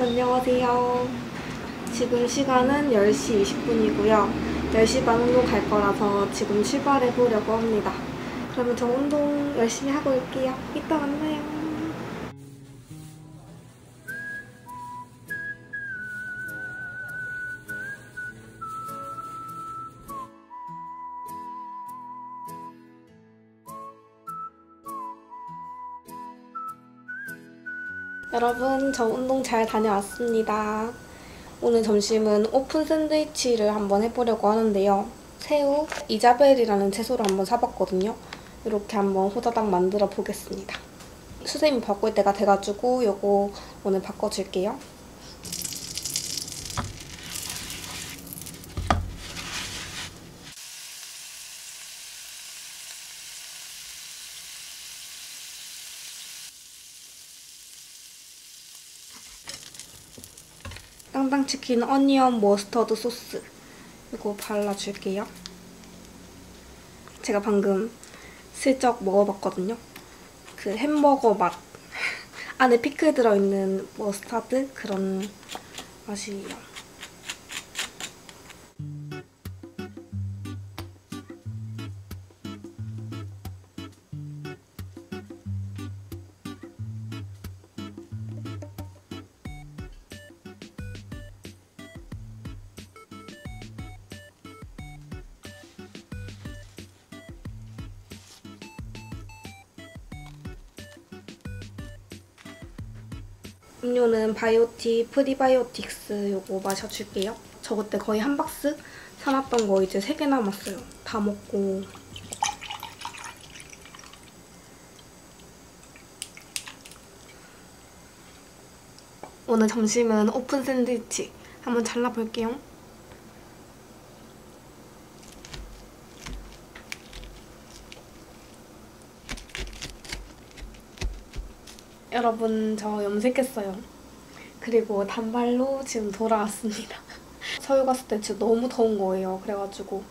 안녕하세요. 지금 시간은 10시 20분이고요. 10시 반 운동 갈 거라서 지금 출발해 보려고 합니다. 그러면 저 운동 열심히 하고 올게요. 이따 만나요. 저 운동 잘 다녀왔습니다. 오늘 점심은 오픈 샌드위치를 한번 해보려고 하는데요. 새우, 이자벨이라는 채소를 한번 사봤거든요. 이렇게 한번 호다닥 만들어 보겠습니다. 수세미 바꿀 때가 돼가지고 이거 오늘 바꿔줄게요. 땅땅치킨 onion 머스터드 소스 이거 발라줄게요. 제가 방금 슬쩍 먹어봤거든요. 그 햄버거 맛. 안에 피클 들어있는 머스타드 그런 맛이에요. 바이오티 프리바이오틱스 요거 마셔줄게요. 저 그때 거의 한 박스 사놨던 거 이제 3개 남았어요. 다 먹고 오늘 점심은 오픈 샌드위치 한번 잘라볼게요. 여러분 저 염색했어요. 그리고 단발로 지금 돌아왔습니다. 서울 갔을 때 진짜 너무 더운 거예요. 그래가지고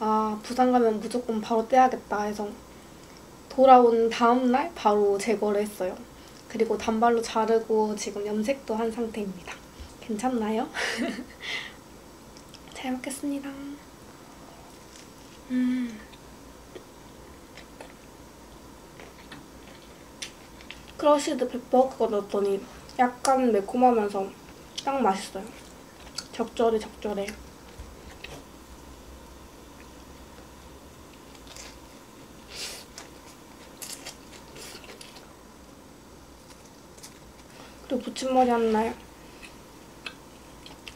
아 부산 가면 무조건 바로 떼야겠다 해서 돌아온 다음날 바로 제거를 했어요. 그리고 단발로 자르고 지금 염색도 한 상태입니다. 괜찮나요? 잘 먹겠습니다. 음. crushed pepper 그거 넣었더니 약간 매콤하면서 딱 맛있어요. 적절해 적절해. 그리고 붙임머리 한 날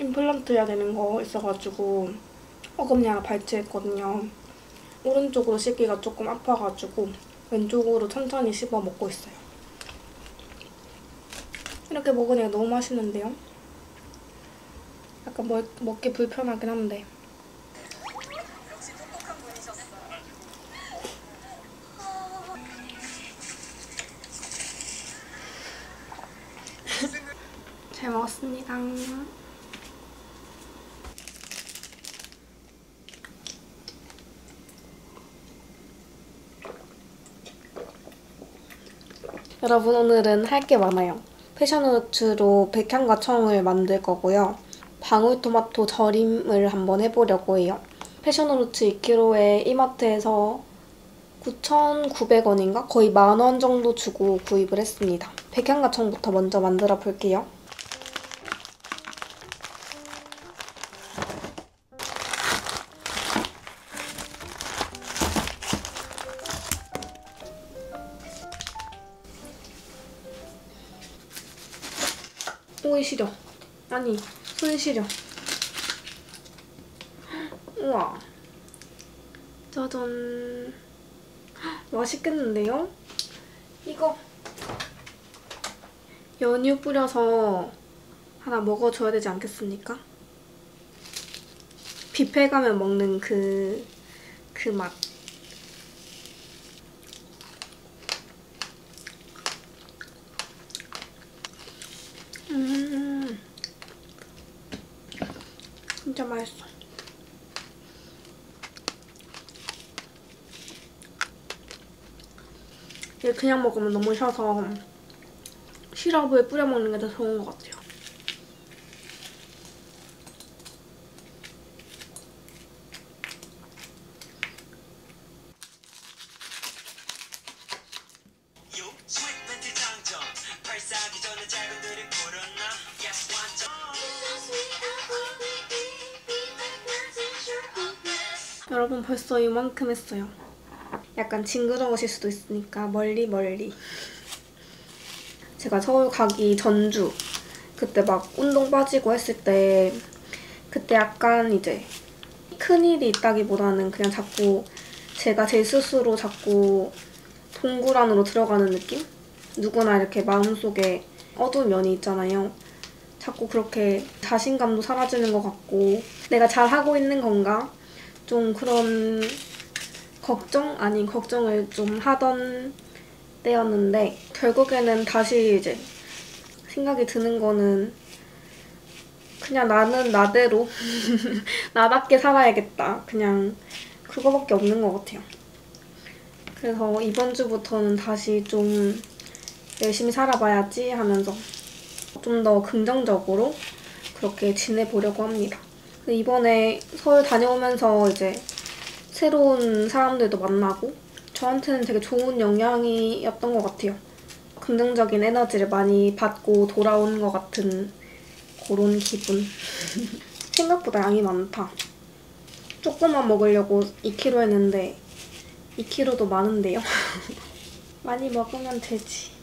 임플란트 해야 되는 거 있어가지고 어금니하나 발치했거든요. 오른쪽으로 씻기가 조금 아파가지고 왼쪽으로 천천히 씹어 먹고 있어요. 이렇게 먹으니까 너무 맛있는데요? 약간 먹, 먹기 불편하긴 한데 잘 먹었습니다. 여러분 오늘은 할 게 많아요. 패션후르츠로 백향과 청을 만들 거고요. 방울토마토 절임을 한번 해보려고 해요. 패션후르츠 2kg에 이마트에서 9,900원인가? 거의 만 원 정도 주고 구입을 했습니다. 백향과 청부터 먼저 만들어 볼게요. 아니, 손 시려. 우와. 짜잔. 맛있겠는데요? 이거 연유 뿌려서 하나 먹어줘야 되지 않겠습니까? 뷔페 가면 먹는 그, 그 맛. 그냥 먹으면 너무 셔서 시럽에 뿌려 먹는 게 더 좋은 것 같아요. 여러분 벌써 이만큼 했어요. 약간 징그러우실 수도 있으니까 멀리 멀리. 제가 서울 가기 전주 그때 막 운동 빠지고 했을 때 그때 약간 이제 큰일이 있다기보다는 그냥 자꾸 제가 제 스스로 자꾸 동굴 안으로 들어가는 느낌? 누구나 이렇게 마음속에 어두운 면이 있잖아요. 자꾸 그렇게 자신감도 사라지는 것 같고 내가 잘하고 있는 건가? 좀 그런 걱정 아닌 걱정을 좀 하던 때였는데 결국에는 다시 이제 생각이 드는 거는 그냥 나는 나대로 나답게 살아야겠다. 그냥 그거밖에 없는 것 같아요. 그래서 이번 주부터는 다시 좀 열심히 살아봐야지 하면서 좀 더 긍정적으로 그렇게 지내보려고 합니다. 이번에 서울 다녀오면서 이제 새로운 사람들도 만나고 저한테는 되게 좋은 영향이었던 것 같아요. 긍정적인 에너지를 많이 받고 돌아온 것 같은 그런 기분. 생각보다 양이 많다. 조금만 먹으려고 2kg 했는데 2kg도 많은데요? 많이 먹으면 되지.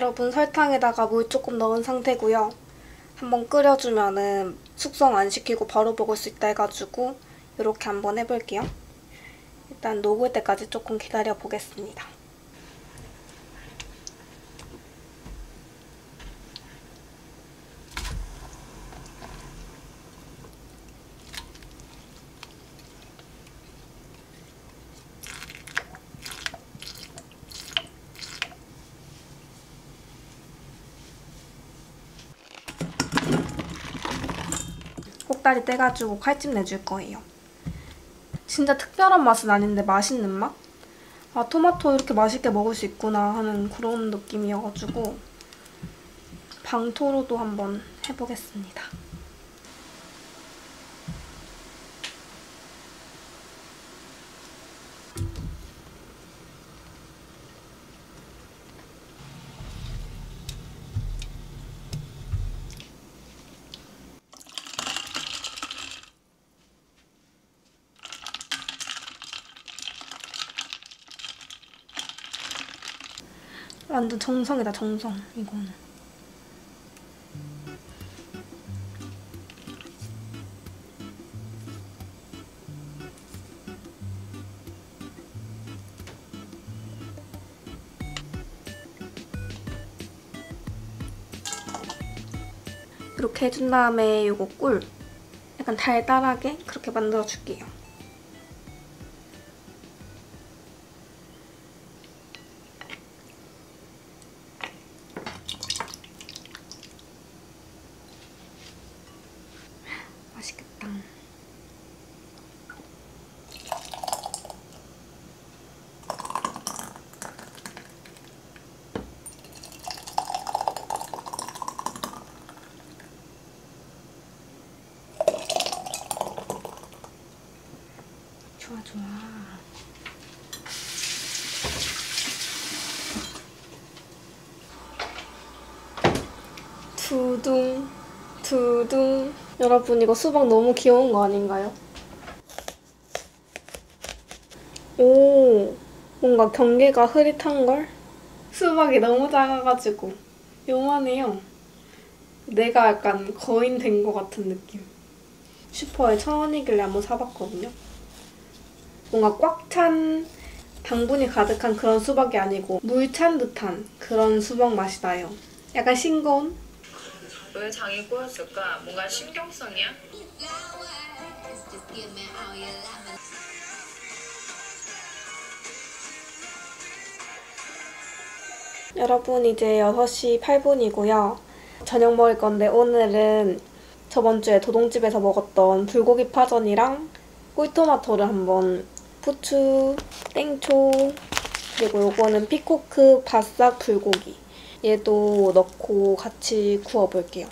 여러분 설탕에다가 물 조금 넣은 상태고요. 한번 끓여주면은 숙성 안 시키고 바로 먹을 수 있다 해가지고 이렇게 한번 해볼게요. 일단 녹을 때까지 조금 기다려 보겠습니다. 꼭다리 떼가지고 칼집 내줄 거예요. 진짜 특별한 맛은 아닌데 맛있는 맛? 아 토마토 이렇게 맛있게 먹을 수 있구나 하는 그런 느낌이어가지고 방토로도 한번 해보겠습니다. 완전 정성이다 정성 이거는. 이렇게 해준 다음에 이거 꿀 약간 달달하게 그렇게 만들어줄게요. 맛있겠다. 좋아 좋아. 두둥 두둥 여러분 이거 수박 너무 귀여운 거 아닌가요? 오 뭔가 경계가 흐릿한걸? 수박이 너무 작아가지고 요만해요 내가 약간 거인 된 것 같은 느낌 슈퍼에 천 원이길래 한번 사봤거든요 뭔가 꽉 찬 당분이 가득한 그런 수박이 아니고 물 찬 듯한 그런 수박 맛이 나요 약간 싱거운? 왜 장이 꼬였을까? 뭔가 신경성이야? 여러분 이제 6시 8분이고요. 저녁 먹을 건데 오늘은 저번 주에 도동집에서 먹었던 불고기 파전이랑 꿀토마토를 한번 후추, 땡초, 그리고 요거는 피코크 바싹 불고기 얘도 넣고 같이 구워볼게요.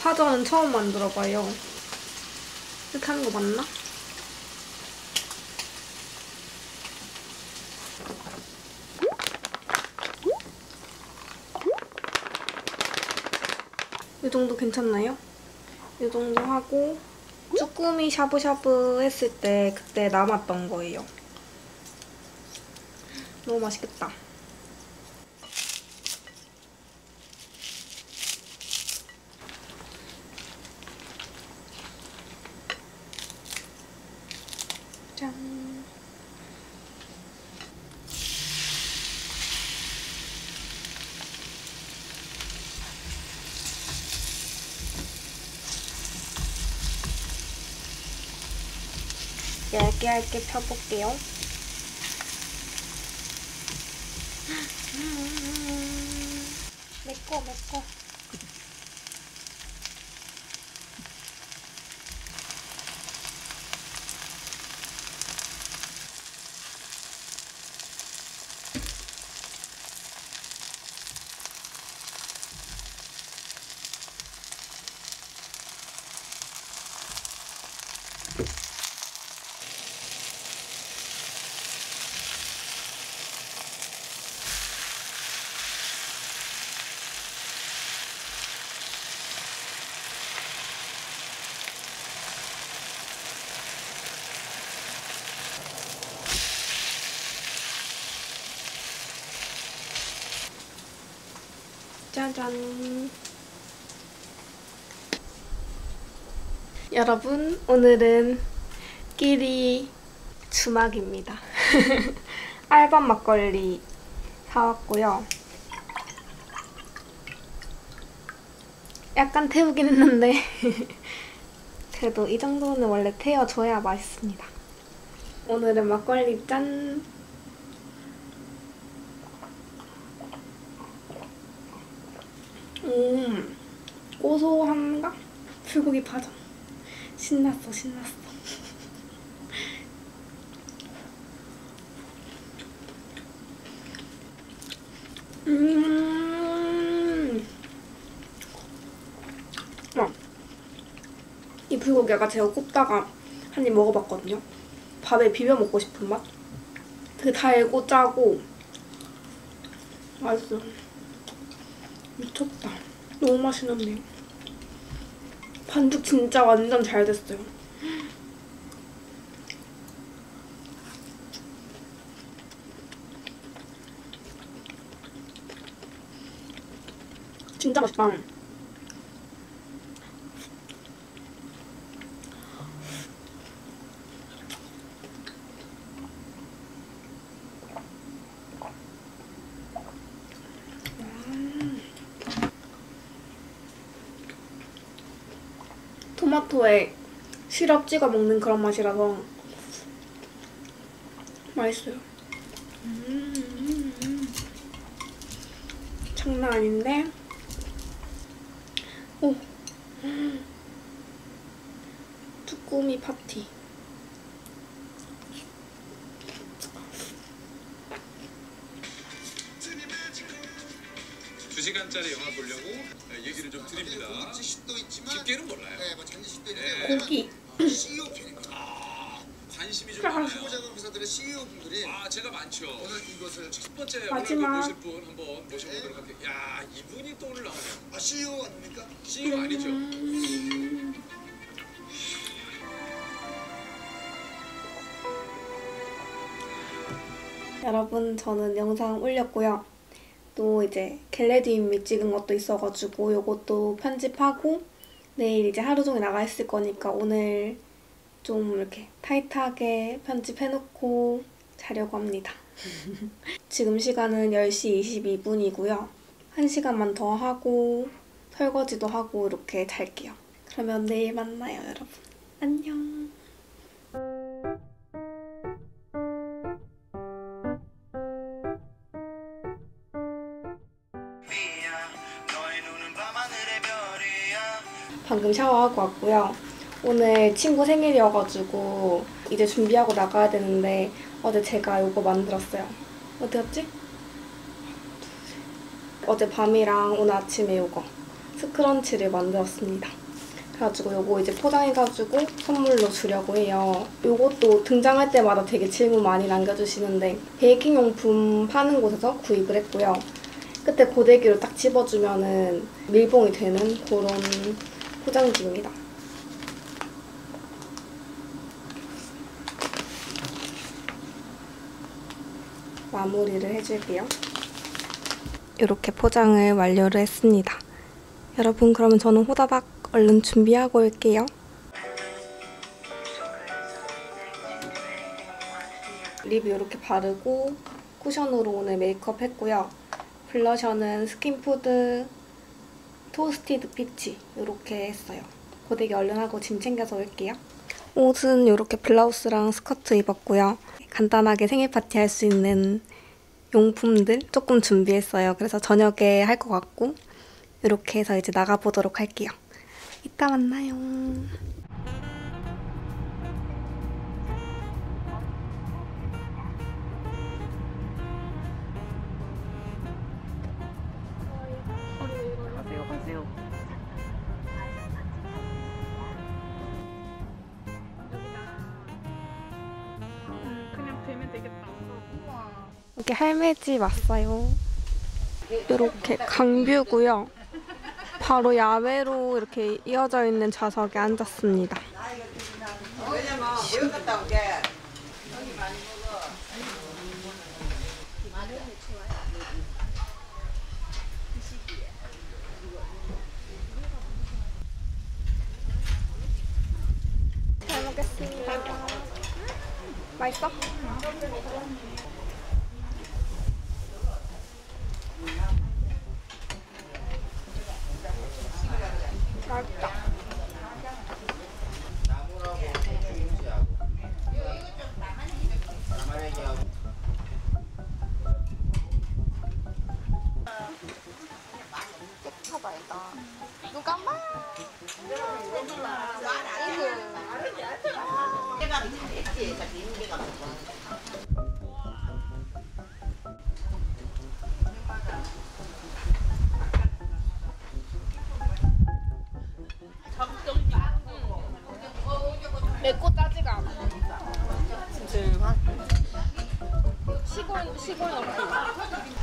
파전은 처음 만들어봐요. 이렇게 하는 거 맞나? 이 정도 괜찮나요? 이 정도 하고 쭈꾸미 샤브샤브 했을 때 그때 남았던 거예요. 너무 맛있겠다. 짠. 얇게 펴볼게요. 내꺼 내꺼. 짜잔. 여러분, 오늘은 끼리 주막입니다. 알밤 막걸리 사왔고요. 약간 태우긴 했는데 그래도 이 정도는 원래 태워줘야 맛있습니다. 오늘은 막걸리 짠! 음, 고소한가? 불고기 파전. 신났어, 신났어. 음. 와. 이 불고기 아까 제가 굽다가 한 입 먹어봤거든요. 밥에 비벼 먹고 싶은 맛? 되게 달고 짜고 맛있어. 미쳤다. 너무 맛있는데요. 반죽 진짜 완전 잘 됐어요. 진짜 맛있다. 토마토에 시럽 찍어 먹는 그런 맛이라서 맛있어요. 음, 장난 아닌데? 오. 쭈꾸미 파티. 두 시간짜리 영화 보려고 얘기를 좀 드립니다. 있지만 쉽게는 몰라요. 네, 뭐 잔디식도 네. 있는데 고기. CEO 편입니다. 아, 관심이 좀 야. 많아요. 소자금 회사들의 CEO 분들이 아, 제가 많죠. 오늘 이것을 첫 번째 마지막. 오늘 모실 분 한번 모셔보도록 할게요. 야, 이분이 또 오늘 나오네요. 아, CEO 아닙니까? CEO 아니죠? 음. 여러분 저는 영상 올렸고요. 또 이제 겟레디인미 찍은 것도 있어가지고 요것도 편집하고 내일 이제 하루 종일 나가 있을 거니까 오늘 좀 이렇게 타이트하게 편집해놓고 자려고 합니다. 지금 시간은 10시 22분이고요. 1시간만 더 하고 설거지도 하고 이렇게 잘게요. 그러면 내일 만나요, 여러분. 안녕. 방금 샤워하고 왔고요. 오늘 친구 생일이어가지고 이제 준비하고 나가야 되는데 어제 제가 이거 만들었어요. 어디였지? 어제 밤이랑 오늘 아침에 이거 스크런치를 만들었습니다. 그래가지고 요거 이제 포장해가지고 선물로 주려고 해요. 요것도 등장할 때마다 되게 질문 많이 남겨주시는데 베이킹 용품 파는 곳에서 구입을 했고요. 끝에 고데기로 딱 집어주면은 밀봉이 되는 그런 포장지입니다. 마무리를 해줄게요. 이렇게 포장을 완료를 했습니다. 여러분 그러면 저는 호다닥 얼른 준비하고 올게요. lip 이렇게 바르고 쿠션으로 오늘 메이크업 했고요. 블러셔는 스킨푸드 toasted peach 이렇게 했어요. 고데기 얼른 하고 짐 챙겨서 올게요. 옷은 이렇게 블라우스랑 스커트 입었고요. 간단하게 생일 파티 할 수 있는 용품들 조금 준비했어요. 그래서 저녁에 할 것 같고 이렇게 해서 이제 나가보도록 할게요. 이따 만나요. 여기 할매집 왔어요. 이렇게 강뷰고요. 바로 야외로 이렇게 이어져 있는 좌석에 앉았습니다. 시골 넣고.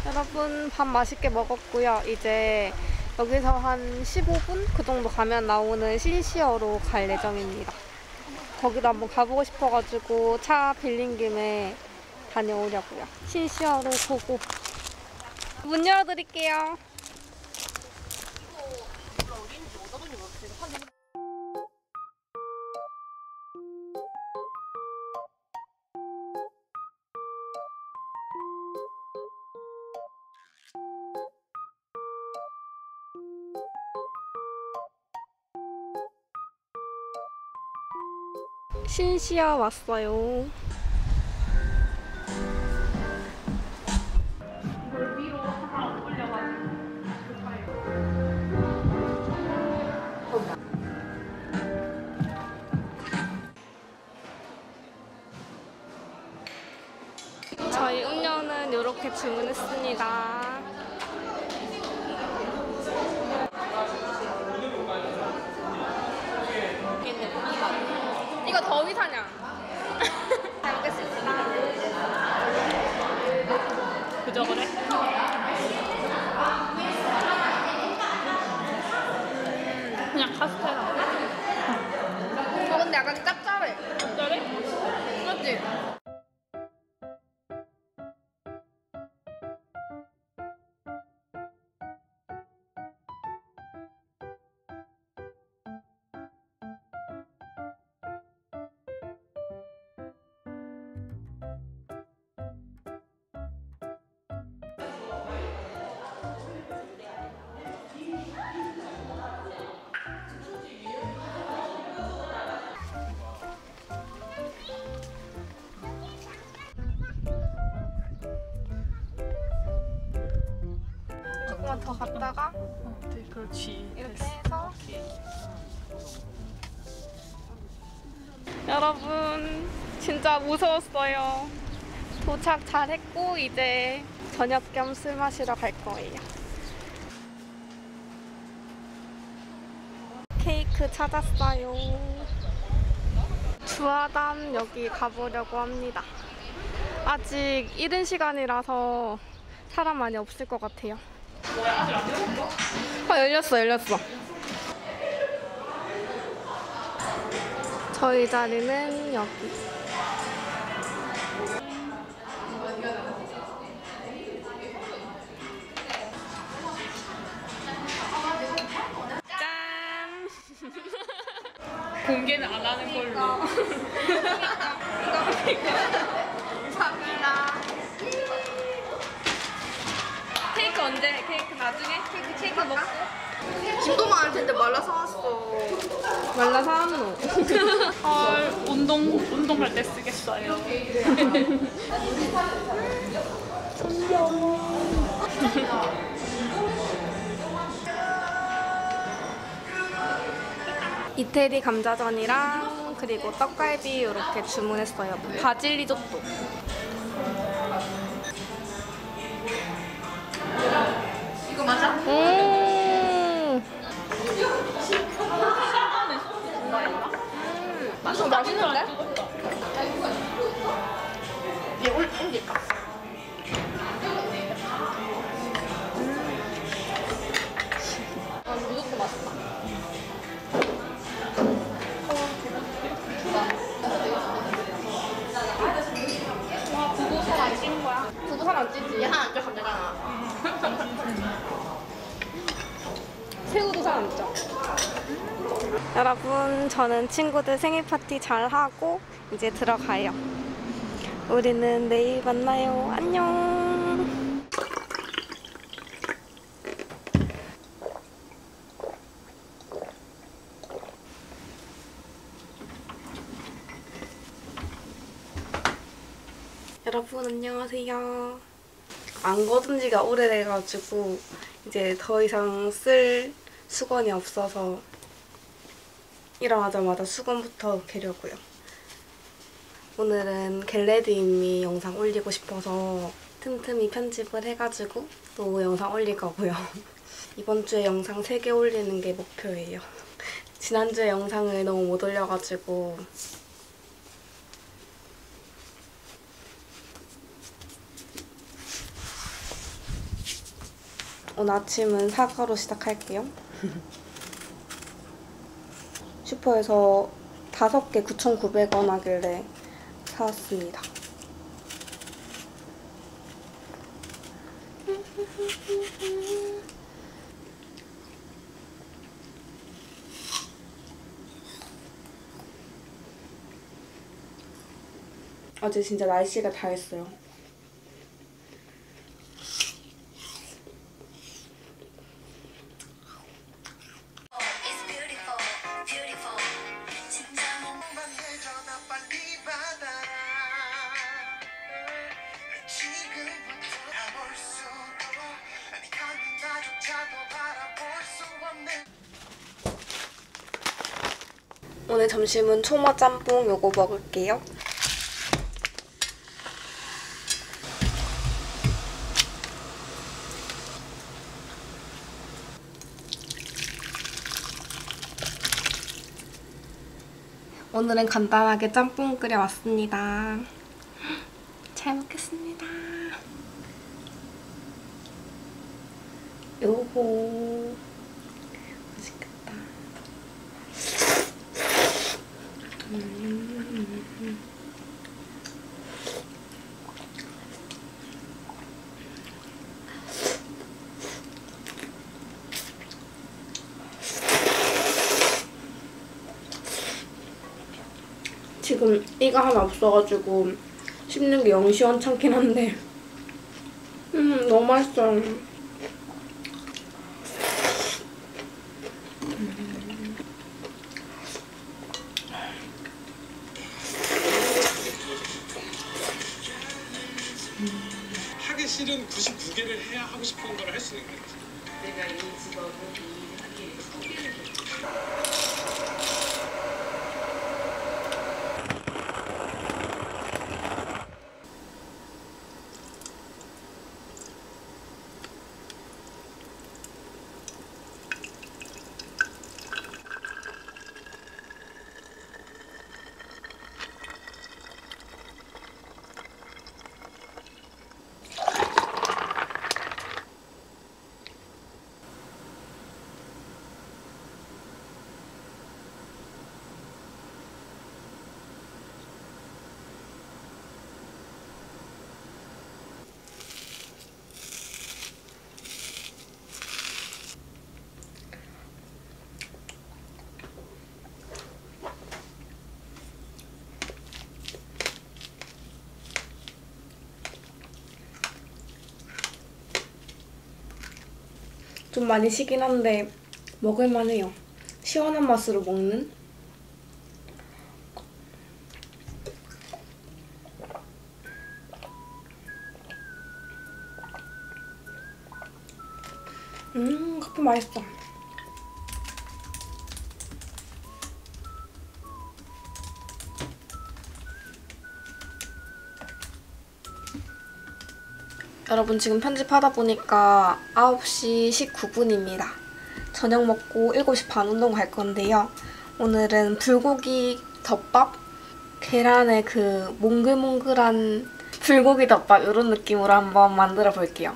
여러분 밥 맛있게 먹었고요. 이제 여기서 한 15분 그 정도 가면 나오는 신시어로 갈 예정입니다. 거기도 한번 가보고 싶어가지고 차 빌린 김에 다녀오려고요. 신시어로 보고 문 열어드릴게요. 신시아 왔어요. 저희 음료는 이렇게 주문했습니다. 더 갔다가 네, 그렇지. 이렇게 해서 여러분 진짜 무서웠어요. 도착 잘했고 이제 저녁 겸 술 마시러 갈 거예요. 케이크 찾았어요. 주화담 여기 가보려고 합니다. 아직 이른 시간이라서 사람 많이 없을 것 같아요. 아 열렸어 열렸어. 저희 자리는 여기. 짠! 공개는 안 하는 걸로. 감사합니다. 케이크 언제? 케이크 케이크 먹고? 진도 많을 텐데 말라 사왔어. 말라 사왔노. 헐, 운동, 운동할 때 쓰겠어요. 이태리 감자전이랑 그리고 떡갈비 이렇게 주문했어요. 바질 리조또. 음. 맛있 맛있는데? 얘 올? 아, 무조건 맛있다. 와, 두부 살안 찐 거야? 두부 살안 찌지? 얘 하나 안 쪄, 감자잖아. 새우도 잘안 쪄. 여러분, 저는 친구들 생일 파티 잘 하고 이제 들어가요. 우리는 내일 만나요. 안녕. 여러분 안녕하세요. 안 거둔 지가 오래돼가지고 이제 더 이상 쓸 수건이 없어서 일어나자마자 수건부터 개려고요. 오늘은 겟레디인미 영상 올리고 싶어서 틈틈이 편집을 해가지고 또 영상 올릴 거고요. 이번 주에 영상 3개 올리는 게 목표예요. 지난주에 영상을 너무 못 올려가지고 오늘 아침은 사과로 시작할게요. 슈퍼에서 5개 9,900원 하길래 사왔습니다. 어제 진짜 날씨가 다 했어요. 점심은 초모 짬뽕 요거 먹을게요. 오늘은 간단하게 짬뽕 끓여왔습니다. 잘 먹겠습니다. 요호. 맛있겠다. 이가 하나 없어가지고 씹는 게 영 시원찮긴 한데. 음 너무 맛있어요. 하기 싫은 99개를 해야 하고 싶은 걸 할 수 있는 거지. 좀 많이 시긴 한데 먹을만 해요. 시원한 맛으로 먹는? 음, 커피 맛있어. 여러분 지금 편집하다 보니까 9시 19분입니다. 저녁 먹고 7시 반 운동 갈 건데요. 오늘은 불고기 덮밥? 계란에 그 몽글몽글한 불고기 덮밥 이런 느낌으로 한번 만들어 볼게요.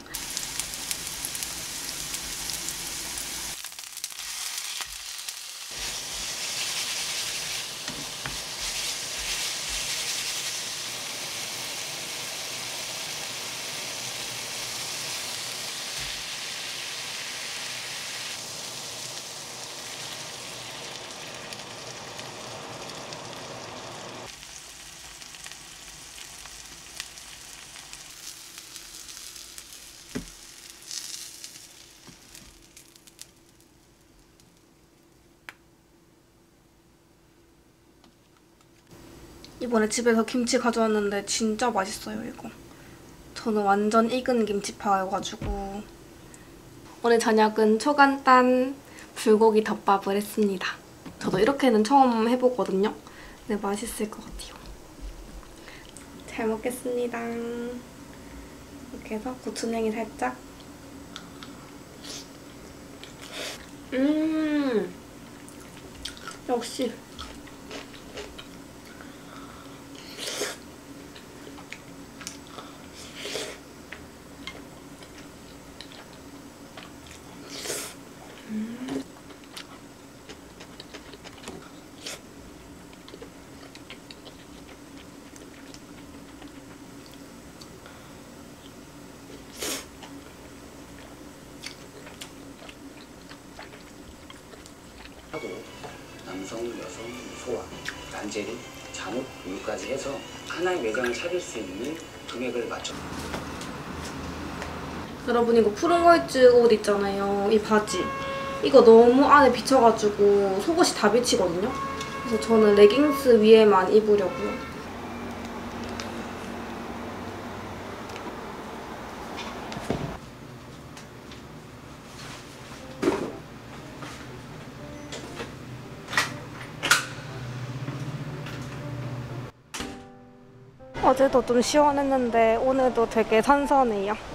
이번에 집에서 김치 가져왔는데 진짜 맛있어요, 이거. 저는 완전 익은 김치파여가지고 오늘 저녁은 초간단 불고기 덮밥을 했습니다. 저도 이렇게는 처음 해보거든요. 근데 맛있을 것 같아요. 잘 먹겠습니다. 이렇게 해서 고추냉이 살짝 음 역시 하고 남성, 여성, 소아, 란제리, 잠옷, 우유까지 해서 하나의 매장을 차릴 수 있는 금액을 맞춰 여러분 이거 푸른 걸즈 옷 있잖아요. 이 바지. 이거 너무 안에 비쳐가지고 속옷이 다 비치거든요. 그래서 저는 레깅스 위에만 입으려고요. 어제도 좀 시원했는데 오늘도 되게 선선해요.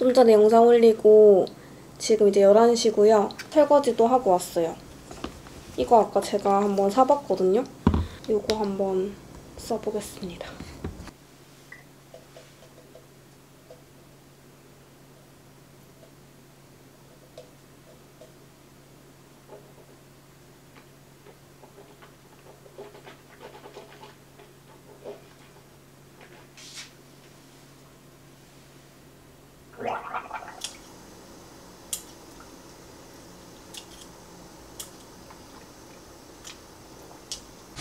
좀 전에 영상 올리고 지금 이제 11시고요. 설거지도 하고 왔어요. 이거 아까 제가 한번 사봤거든요. 이거 한번 써보겠습니다.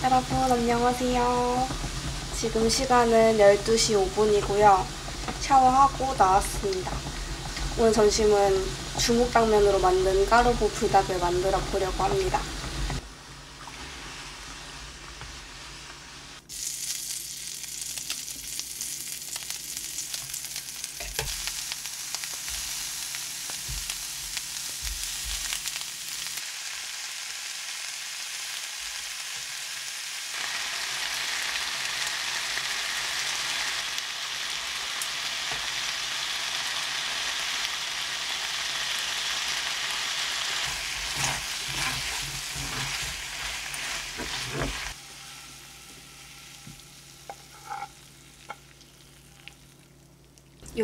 여러분 안녕하세요. 지금 시간은 12시 5분이고요. 샤워하고 나왔습니다. 오늘 점심은 중국당면으로 만든 까르보 불닭을 만들어 보려고 합니다.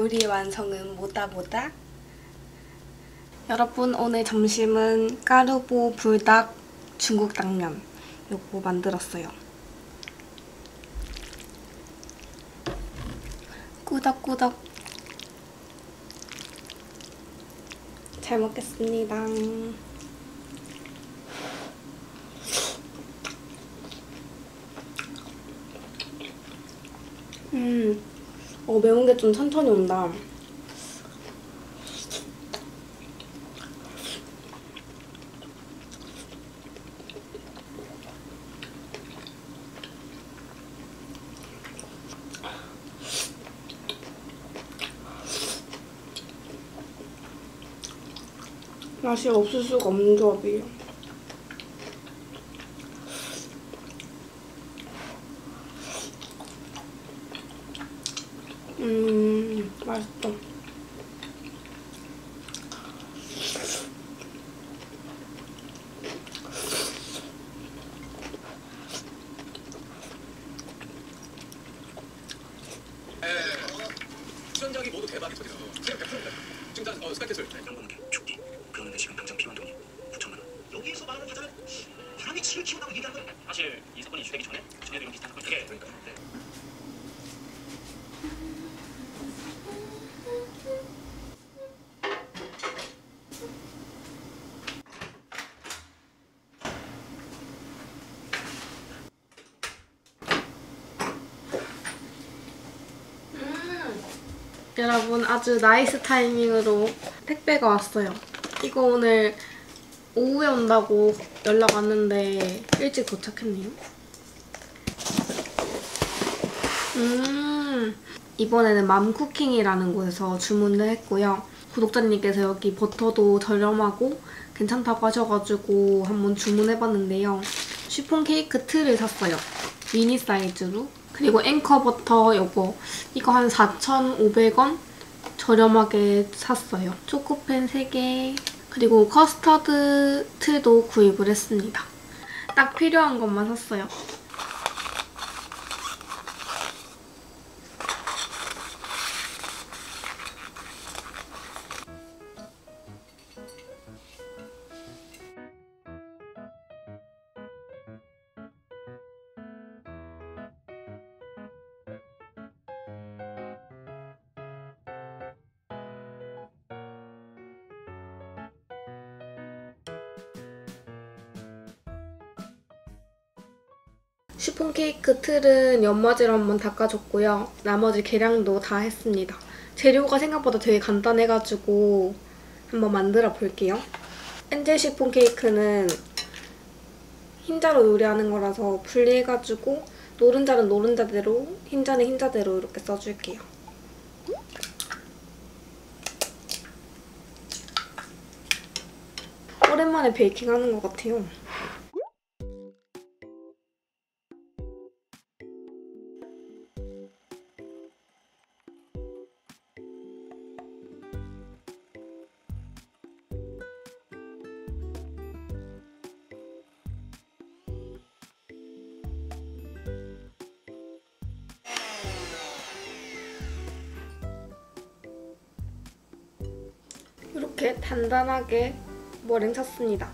요리의 완성은 뭐다 뭐다? 여러분 오늘 점심은 까르보 불닭 중국 당면 요거 만들었어요. 꾸덕꾸덕 잘 먹겠습니다. 음, 어, 매운 게 좀 천천히 온다. 맛이 없을 수가 없는 조합이에요. 음, 맛있다. 수영장이 모두 대박이 터지서 수영 100%입니다. 지금 다 어, 스카이캐슬. 연봉계 축기 그러는데 지금 당장 필요한 돈이 9천만 원. 여기서 말하는 가자는 사람이 치를 키운다고 얘기하는 건 사실 이 사건이 이슈되기 전에 전에도 이런 비슷한 사건이 네, 그러니까. 네. 여러분 아주 nice timing으로 택배가 왔어요. 이거 오늘 오후에 온다고 연락 왔는데 일찍 도착했네요. 음 이번에는 맘쿠킹이라는 곳에서 주문을 했고요. 구독자님께서 여기 버터도 저렴하고 괜찮다고 하셔가지고 한번 주문해봤는데요. 쉬폰 케이크 틀을 샀어요. 미니 사이즈로. 그리고 앵커 버터 요거 이거 한 4,500원 저렴하게 샀어요. 초코펜 3개 그리고 커스터드 틀도 구입을 했습니다. 딱 필요한 것만 샀어요. 슈폰 케이크 틀은 연마제로 한번 닦아줬고요. 나머지 계량도 다 했습니다. 재료가 생각보다 되게 간단해가지고 한번 만들어 볼게요. 엔젤 시폰 케이크는 흰자로 요리하는 거라서 분리해가지고 노른자는 노른자대로, 흰자는 흰자대로 이렇게 써줄게요. 오랜만에 베이킹하는 것 같아요. 단단하게 머랭 찼습니다.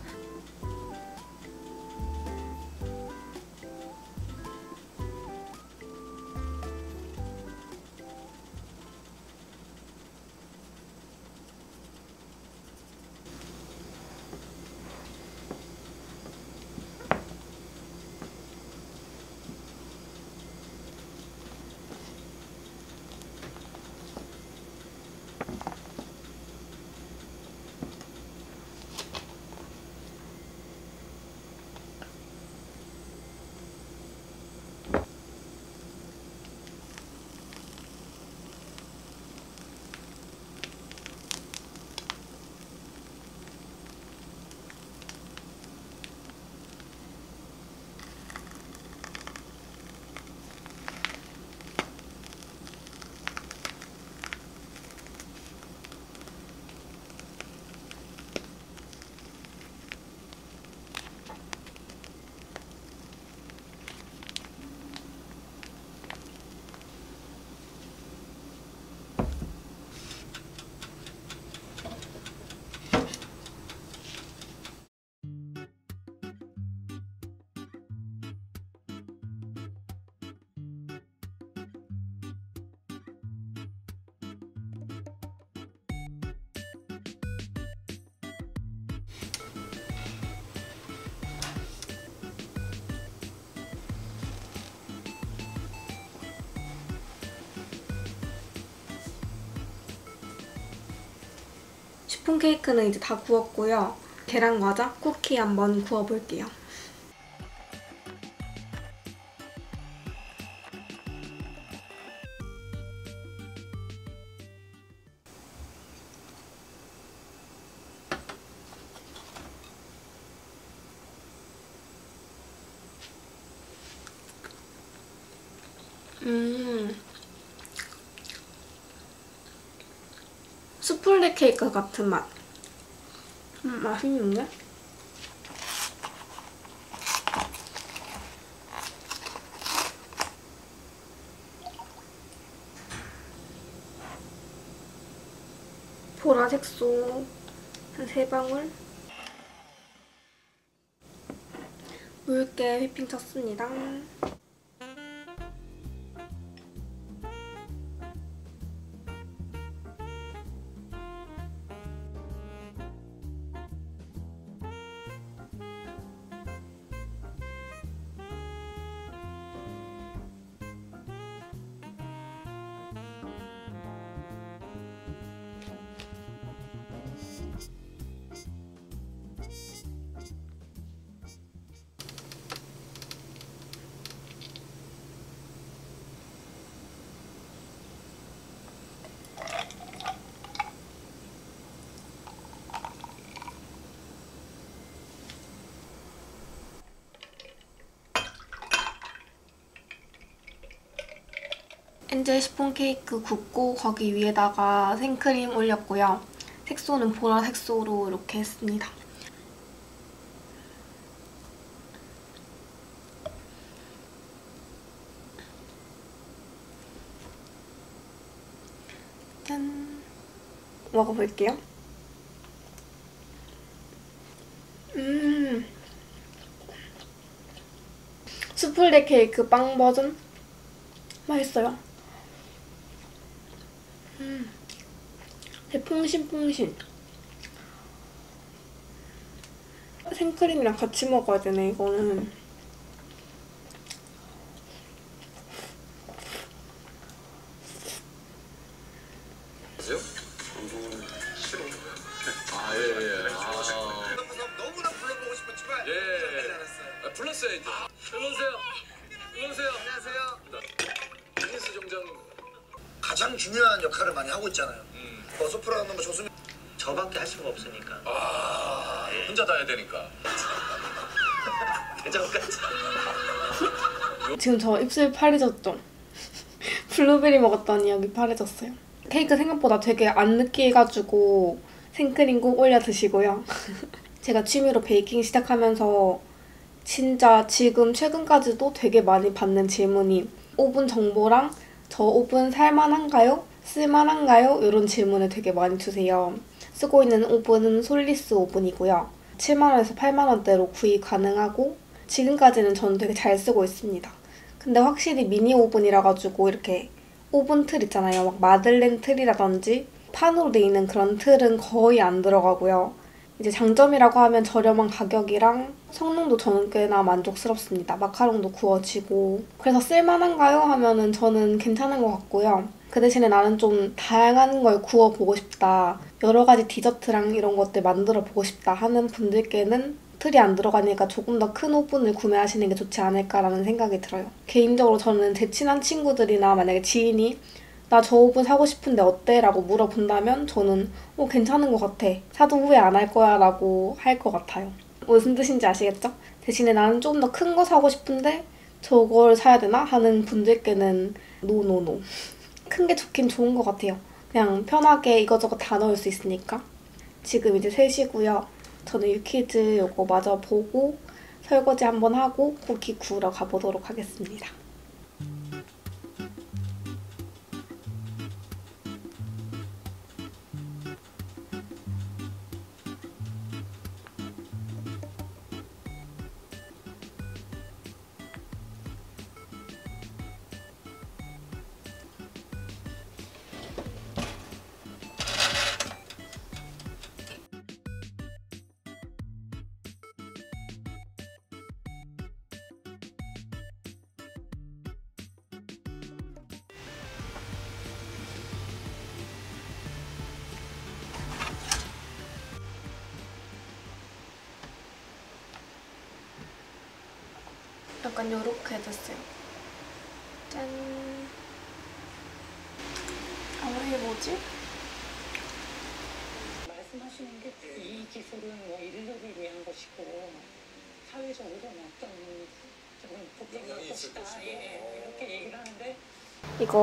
쉬폰 케이크는 이제 다 구웠고요. 계란 과자, 쿠키 한번 구워볼게요. 케이크 같은 맛. 음, 맛있는데? 보라색소 한 세 방울. 묽게 휘핑 쳤습니다. 엔젤 시폰 케이크 굽고 거기 위에다가 생크림 올렸고요. 색소는 보라 색소로 이렇게 했습니다. 짠! 먹어볼게요. 음! 수플레 케이크 빵 버전? 맛있어요. 음. 되게 퐁신퐁신. 생크림이랑 같이 먹어야 되네, 이거는. 아, 예, 예. 아. 예. 아, 불렀어야죠. 불러주세요. 불러주세요. 안녕하세요. 비즈니스 정장. 가장 중요한 역할을 많이 하고 있잖아요. 소프라노 뭐 조수미 저밖에 할 수가 없으니까 아, 혼자 다 해야 되니까. 대전까지 지금 저 입술 파래졌죠? 블루베리 먹었더니 여기 파래졌어요. 케이크 생각보다 되게 안 느끼해가지고 생크림 꼭 올려 드시고요. 제가 취미로 베이킹 시작하면서 진짜 지금 최근까지도 되게 많이 받는 질문이 오븐 정보랑 저 오븐 살만한가요? 쓸만한가요? 이런 질문을 되게 많이 주세요. 쓰고 있는 오븐은 솔리스 오븐이고요. 7만원에서 8만원대로 구입 가능하고 지금까지는 저는 되게 잘 쓰고 있습니다. 근데 확실히 미니 오븐이라 가지고 이렇게 오븐 틀 있잖아요. 막 마들렌 틀이라든지 판으로 돼 있는 그런 틀은 거의 안 들어가고요. 이제 장점이라고 하면 저렴한 가격이랑 성능도 저는 꽤나 만족스럽습니다. 마카롱도 구워지고 그래서 쓸만한가요? 하면은 저는 괜찮은 것 같고요. 그 대신에 나는 좀 다양한 걸 구워보고 싶다. 여러 가지 디저트랑 이런 것들 만들어 보고 싶다 하는 분들께는 틀이 안 들어가니까 조금 더 큰 오븐을 구매하시는 게 좋지 않을까라는 생각이 들어요. 개인적으로 저는 제 친한 친구들이나 만약에 지인이 나 저 오븐 사고 싶은데 어때? 라고 물어본다면 저는 어 괜찮은 것 같아. 사도 후회 안 할 거야 라고 할 것 같아요. 무슨 뜻인지 아시겠죠? 대신에 나는 좀더큰 거 사고 싶은데 저걸 사야 되나? 하는 분들께는 no no no. 큰 게 좋긴 좋은 것 같아요. 그냥 편하게 이것저것 다 넣을 수 있으니까. 지금 이제 3시고요. 저는 유키즈 요거 마저 보고 설거지 한번 하고 고기 구우러 가보도록 하겠습니다.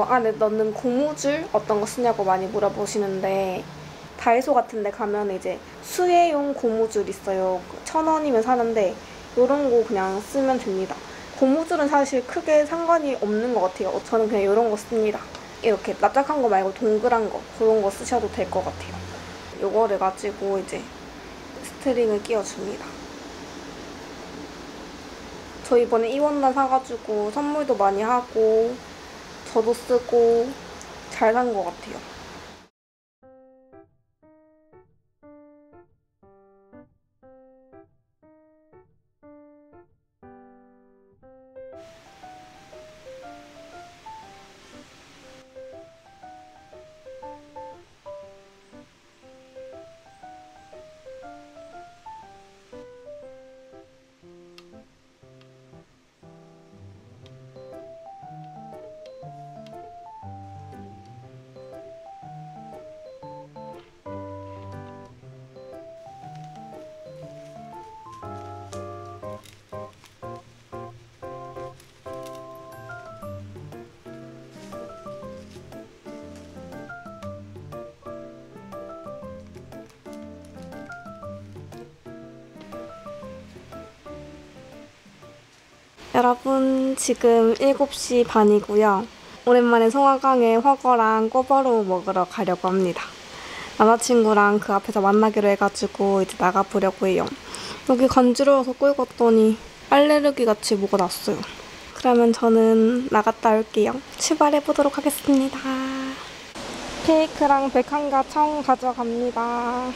안에 넣는 고무줄 어떤 거 쓰냐고 많이 물어보시는데 다이소 같은 데 가면 이제 수예용 고무줄 있어요. 천 원이면 사는데 이런 거 그냥 쓰면 됩니다. 고무줄은 사실 크게 상관이 없는 것 같아요. 저는 그냥 이런 거 씁니다. 이렇게 납작한 거 말고 동그란 거 그런 거 쓰셔도 될 것 같아요. 요거를 가지고 이제 string을 끼워줍니다. 저 이번에 이원단 사가지고 선물도 많이 하고 저도 쓰고 잘 산 것 같아요. 여러분 지금 7시 반이고요. 오랜만에 송화강에 화거랑 꼬바로우 먹으러 가려고 합니다. 남자친구랑 그 앞에서 만나기로 해가지고 이제 나가보려고 해요. 여기 간지러워서 끌고 왔더니 알레르기 같이 뭐가 났어요. 그러면 저는 나갔다 올게요. 출발해보도록 하겠습니다. 케이크랑 백한가 청 가져갑니다.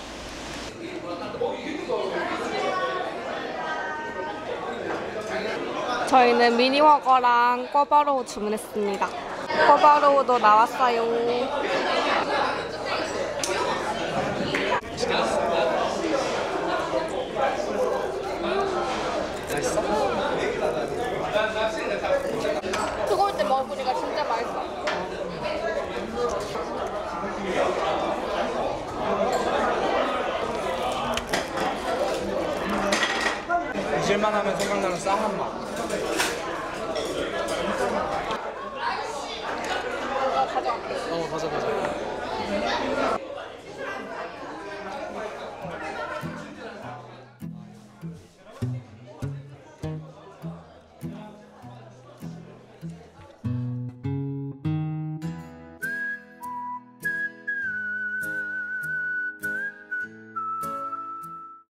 저희는 미니워거랑 꿔바로우 주문했습니다. 꿔바로우도 나왔어요. 뜨거울 때 먹으니까 진짜 맛있어. 잊을만 하면 생각나는 쌀한 맛.